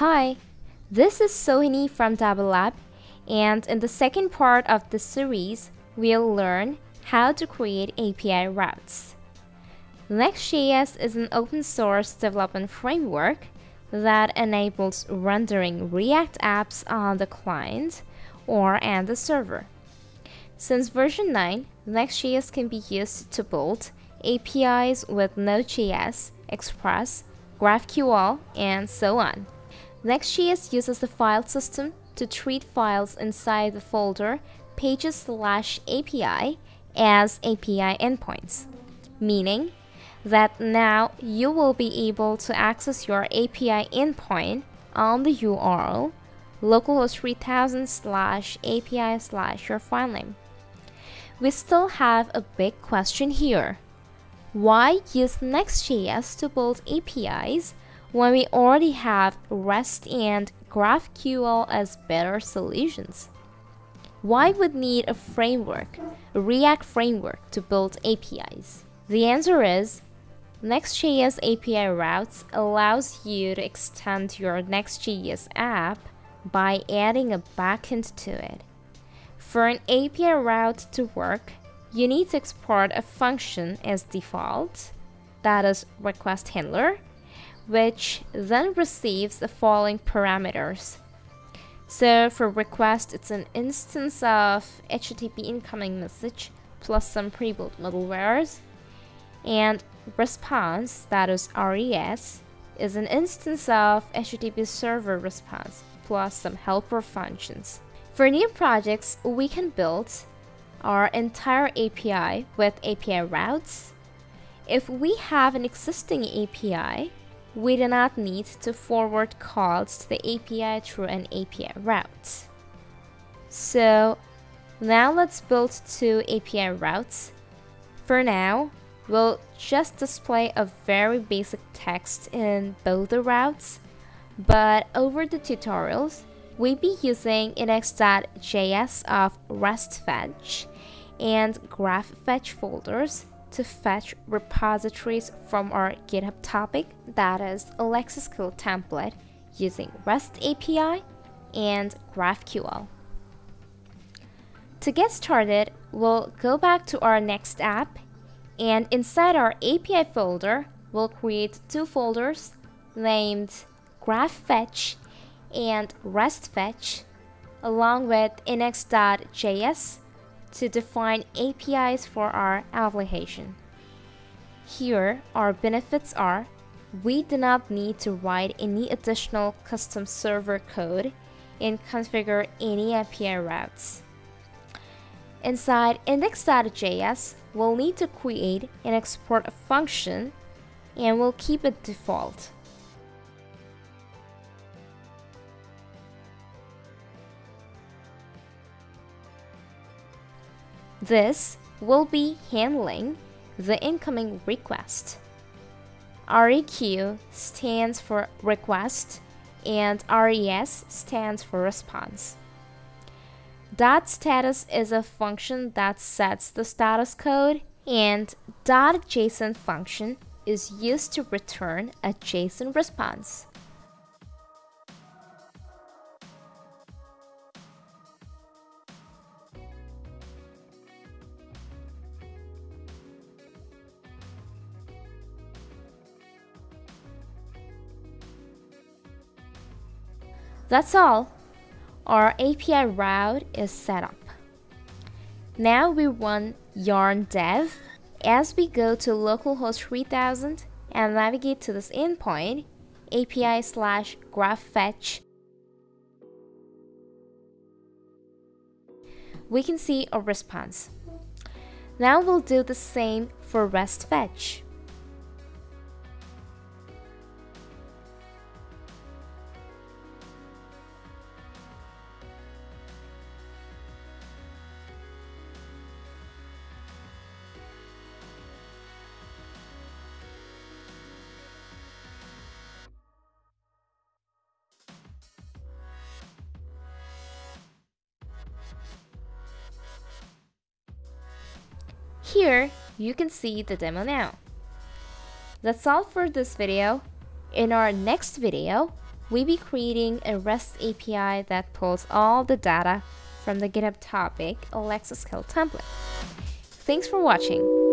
Hi, this is Sohini from Dabble Lab, and in the second part of the series, we'll learn how to create API routes. Next.js is an open source development framework that enables rendering React apps on the client or on the server. Since version 9, Next.js can be used to build APIs with Node.js, Express, GraphQL, and so on. Next.js uses the file system to treat files inside the folder pages slash API as API endpoints, meaning that now you will be able to access your API endpoint on the URL localhost 3000 slash API slash your file name. We still have a big question here. Why use Next.js to build APIs when we already have REST and GraphQL as better solutions? Why would need a framework, a React framework to build APIs? The answer is Next.js API routes allows you to extend your Next.js app by adding a backend to it. For an API route to work, you need to export a function as default, that is request handler, which then receives the following parameters. So for request, it's an instance of HTTP incoming message plus some pre-built middlewares. And response, that is RES, is an instance of HTTP server response plus some helper functions. For new projects, we can build our entire API with API routes. If we have an existing API, we do not need to forward calls to the API through an API route. So now let's build two API routes. For now, we'll just display a very basic text in both the routes, but over the tutorials, we'll be using index.js of REST-fetch and GraphFetch folders to fetch repositories from our GitHub topic, that is Alexa skill template, using REST API and GraphQL. To get started, we'll go back to our next app, and inside our API folder, we'll create two folders named GraphFetch and RESTFetch, along with index.js to define APIs for our application. Here, our benefits are we do not need to write any additional custom server code and configure any API routes. Inside index.js, we'll need to create and export a function and we'll keep it default. This will be handling the incoming request. REQ stands for request and RES stands for response. Dot status is a function that sets the status code and dot JSON function is used to return a JSON response. That's all. Our API route is set up. Now we run yarn dev as we go to localhost 3000 and navigate to this endpoint API slash graph fetch. We can see a response. Now we'll do the same for REST fetch. Here, you can see the demo now. That's all for this video. In our next video, we'll be creating a REST API that pulls all the data from the GitHub topic Alexa skill template. Thanks for watching.